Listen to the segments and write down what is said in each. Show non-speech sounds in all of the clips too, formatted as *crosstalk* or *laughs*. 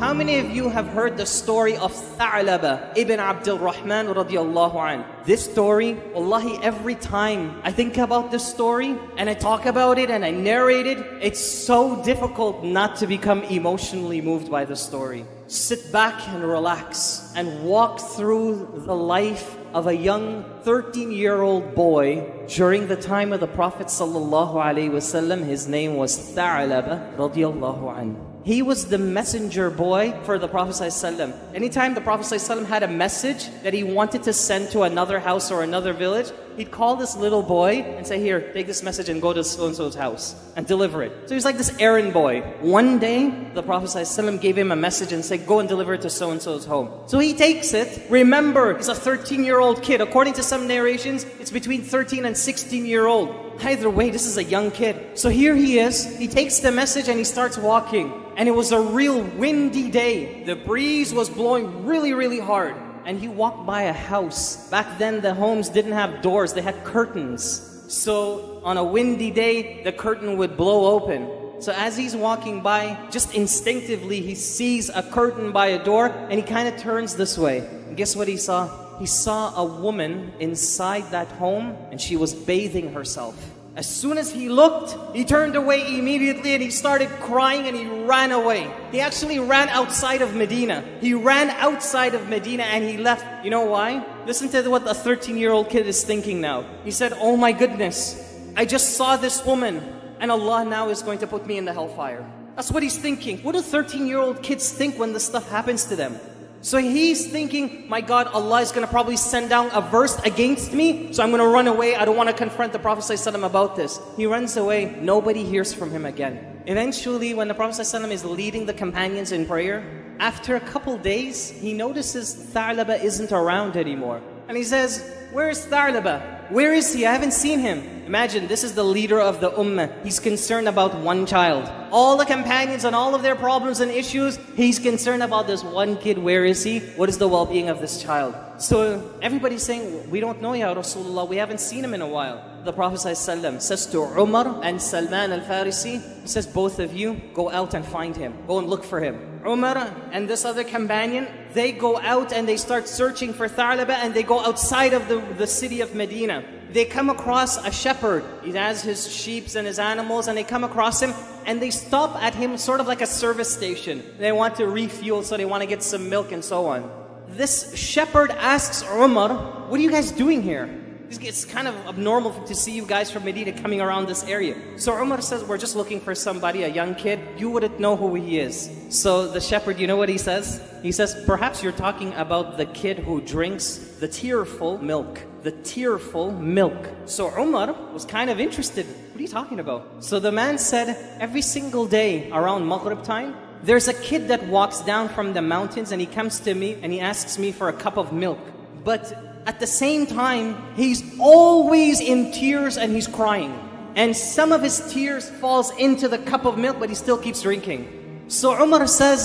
How many of you have heard the story of Tha'laba ibn Abdul Rahman radiallahu an? This story, wallahi, every time I think about this story and I talk about it and I narrate it, it's so difficult not to become emotionally moved by the story. Sit back and relax and walk through the life of a young 13 year old boy during the time of the Prophet wasallam. His name was Tha'laba radiallahu anhu. He was the messenger boy for the Prophet ﷺ. Anytime the Prophet ﷺ had a message that he wanted to send to another house or another village, he'd call this little boy and say, Here, take this message and go to so and so's house and deliver it. So he's like this errand boy. One day, the Prophet ﷺ gave him a message and said, Go and deliver it to so and so's home. So he takes it. Remember, he's a 13 year old kid. According to some narrations, it's between 13 and 16 year old. Either way, this is a young kid. So here he is. He takes the message and he starts walking. And it was a real windy day. The breeze was blowing really, really hard. And he walked by a house. Back then, the homes didn't have doors, they had curtains. So on a windy day, the curtain would blow open. So as he's walking by, just instinctively, he sees a curtain by a door and he kind of turns this way. And guess what he saw? He saw a woman inside that home and she was bathing herself. As soon as he looked, he turned away immediately and he started crying and he ran away. He actually ran outside of Medina. He ran outside of Medina and he left. You know why? Listen to what a 13 year old kid is thinking now. He said, Oh my goodness, I just saw this woman and Allah now is going to put me in the hellfire. That's what he's thinking. What do 13 year old kids think when this stuff happens to them? So he's thinking, my God, Allah is going to probably send down a verse against me, so I'm going to run away. I don't want to confront the Prophet ﷺ about this. He runs away. Nobody hears from him again. Eventually, when the Prophet ﷺ is leading the companions in prayer, after a couple days, he notices Tha'laba isn't around anymore. And he says, Where's Tha'laba? Where is he? I haven't seen him. Imagine, this is the leader of the ummah. He's concerned about one child. All the companions and all of their problems and issues, he's concerned about this one kid. Where is he? What is the well-being of this child? So everybody's saying, we don't know Ya Rasulullah. We haven't seen him in a while. The Prophet says to Umar and Salman al-Farisi, he says, both of you, go out and find him. Go and look for him. Umar and this other companion, they go out and they start searching for Tha'laba and they go outside of the, the city of Medina they come across a shepherd. He has his sheep and his animals, and they come across him and they stop at him sort of like a service station. They want to refuel, so they want to get some milk and so on. This shepherd asks Umar, What are you guys doing here? It's kind of abnormal to see you guys from Medina coming around this area. So Umar says, We're just looking for somebody, a young kid. You wouldn't know who he is. So the shepherd, you know what he says? He says, Perhaps you're talking about the kid who drinks the tearful milk the tearful milk. So Umar was kind of interested. What are you talking about? So the man said, every single day around Maghrib time, there's a kid that walks down from the mountains and he comes to me and he asks me for a cup of milk. But at the same time, he's always in tears and he's crying. And some of his tears falls into the cup of milk, but he still keeps drinking. So Umar says,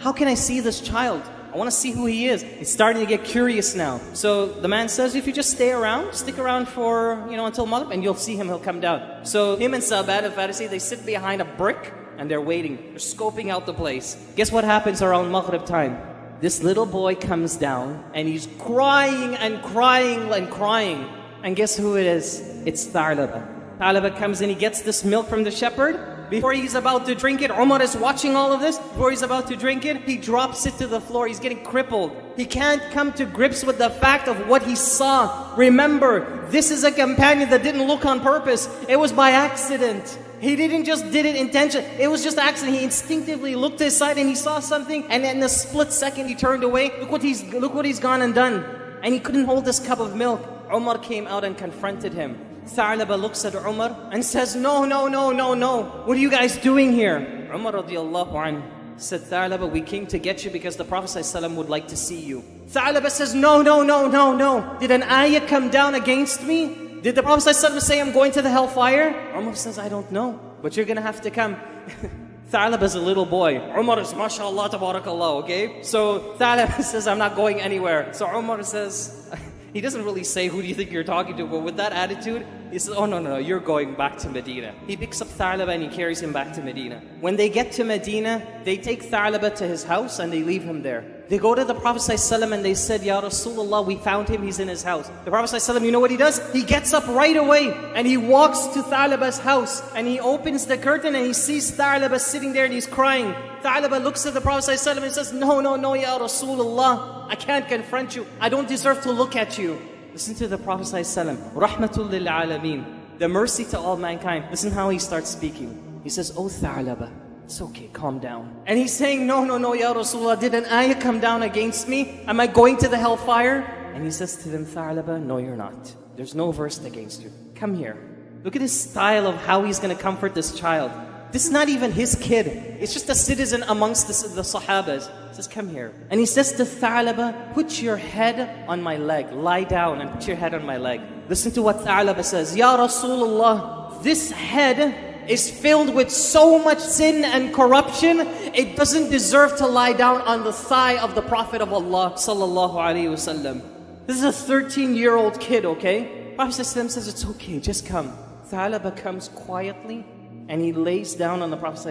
how can I see this child? I want to see who he is. He's starting to get curious now. So the man says, if you just stay around, stick around for, you know, until Maghrib, and you'll see him, he'll come down. So him and Salman al-Farisi, they sit behind a brick, and they're waiting. They're scoping out the place. Guess what happens around Maghrib time? This little boy comes down, and he's crying and crying and crying. And guess who it is? It's Tha'laba. Tha'laba comes and he gets this milk from the shepherd, before he's about to drink it, Omar is watching all of this. Before he's about to drink it, he drops it to the floor. He's getting crippled. He can't come to grips with the fact of what he saw. Remember, this is a companion that didn't look on purpose. It was by accident. He didn't just did it intentionally. It was just accident. He instinctively looked to his side and he saw something, and in a split second he turned away. Look what he's look what he's gone and done. And he couldn't hold this cup of milk. Umar came out and confronted him. Tha'laba looks at Umar and says, No, no, no, no, no. What are you guys doing here? Umar radiallahu anhu said, Tha'laba, we came to get you because the Prophet would like to see you. Tha'laba says, No, no, no, no, no. Did an ayah come down against me? Did the Prophet say I'm going to the hellfire? Umar says, I don't know, but you're gonna have to come. *laughs* Tha'laba is a little boy. Umar is mashallah tabarakallah, okay? So Tha'laba *laughs* says, I'm not going anywhere. So Umar says, *laughs* he doesn't really say, Who do you think you're talking to? But with that attitude, He says, Oh, no, no, no, you're going back to Medina. He picks up Tha'laba and he carries him back to Medina. When they get to Medina, they take Tha'laba to his house and they leave him there. They go to the Prophet ﷺ and they said, Ya Rasulullah, we found him, he's in his house. The Prophet ﷺ, you know what he does? He gets up right away and he walks to Tha'laba's house and he opens the curtain and he sees Tha'laba sitting there and he's crying. Tha'laba looks at the Prophet ﷺ and says, No, no, no, Ya Rasulullah, I can't confront you. I don't deserve to look at you. Listen to the Prophet ﷺ, Rahmatul lil the mercy to all mankind. Listen how he starts speaking. He says, Oh Tha'laba, it's okay, calm down. And he's saying, No, no, no, Ya Rasulullah, did an ayah come down against me? Am I going to the hellfire? And he says to them, Tha'laba, no, you're not. There's no verse against you. Come here. Look at his style of how he's going to comfort this child. This is not even his kid. It's just a citizen amongst the, the Sahabas. Says, come here. And he says to Tha'laba, put your head on my leg. Lie down and put your head on my leg. Listen to what Tha'laba says. Ya Rasulullah, this head is filled with so much sin and corruption, it doesn't deserve to lie down on the thigh of the Prophet of Allah sallallahu alaihi wasallam. This is a 13-year-old kid, okay? Prophet says, it's okay, just come. Tha'laba comes quietly and he lays down on the Prophet.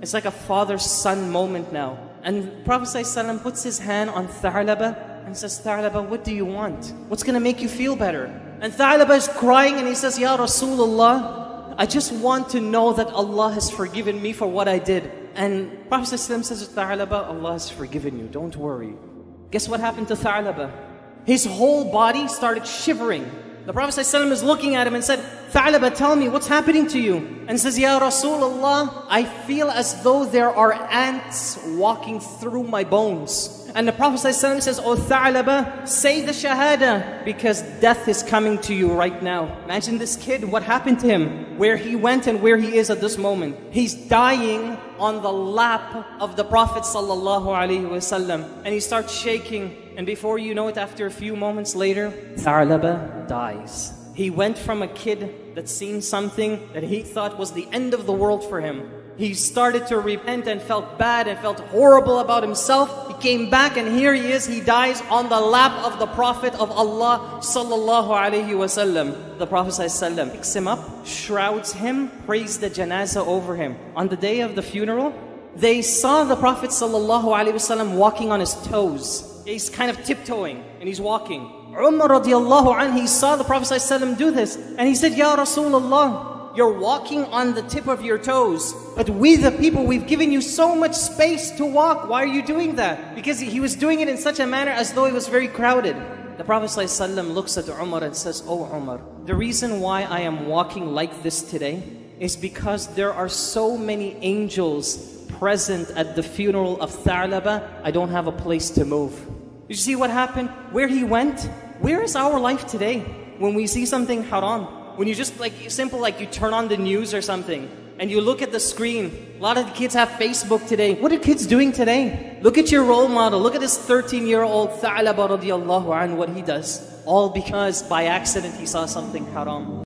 It's like a father-son moment now. And Prophet ﷺ puts his hand on Tha'laba and says, Tha'laba, what do you want? What's going to make you feel better? And Tha'laba is crying and he says, Ya Rasulullah, I just want to know that Allah has forgiven me for what I did. And Prophet ﷺ says to Tha'laba, Allah has forgiven you, don't worry. Guess what happened to Tha'laba? His whole body started shivering. The Prophet ﷺ is looking at him and said, Tha'laba, tell me, what's happening to you? And says, Ya Rasulullah, I feel as though there are ants walking through my bones. And the Prophet ﷺ says, Oh Tha'laba, say the Shahada because death is coming to you right now. Imagine this kid, what happened to him, where he went and where he is at this moment. He's dying on the lap of the Prophet ﷺ and he starts shaking. and before you know it, after a few moments later, Tha'laba dies. He went from a kid that seen something that he thought was the end of the world for him. He started to repent and felt bad and felt horrible about himself. He came back and here he is. He dies on the lap of the Prophet of Allah sallallahu alaihi wasallam. The Prophet sallallahu picks him up, shrouds him, prays the janazah over him. On the day of the funeral, they saw the Prophet sallallahu alaihi wasallam walking on his toes. He's kind of tiptoeing and he's walking. Umar radiallahu anh, he saw the Prophet ﷺ do this and he said, Ya Rasulullah, you're walking on the tip of your toes. But we the people, we've given you so much space to walk. Why are you doing that? Because he was doing it in such a manner as though it was very crowded. The Prophet ﷺ looks at Umar and says, Oh Umar, the reason why I am walking like this today is because there are so many angels present at the funeral of Tha'laba, I don't have a place to move. You see what happened? Where he went? Where is our life today? When we see something haram, when you just like simple like you turn on the news or something and you look at the screen. A lot of the kids have Facebook today. What are kids doing today? Look at your role model. Look at this 13-year-old Tha'laba radiallahu anhu, what he does. All because by accident he saw something haram.